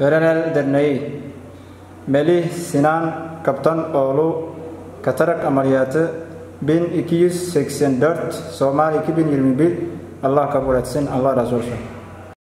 verenel Derneği, Melih Sinan Kaptan oğlu katarak ameliyatı 1284 Somali 2021 Allah kabul etsin Allah razı olsun.